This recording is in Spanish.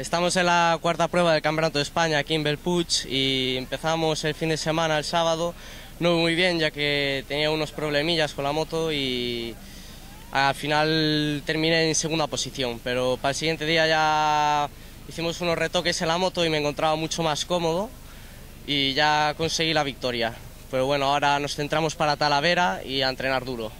Estamos en la cuarta prueba del Campeonato de España aquí en Belpuig y empezamos el fin de semana, el sábado, no muy bien ya que tenía unos problemillas con la moto y al final terminé en segunda posición, pero para el siguiente día ya hicimos unos retoques en la moto y me encontraba mucho más cómodo y ya conseguí la victoria. Pero bueno, ahora nos centramos para Talavera y a entrenar duro.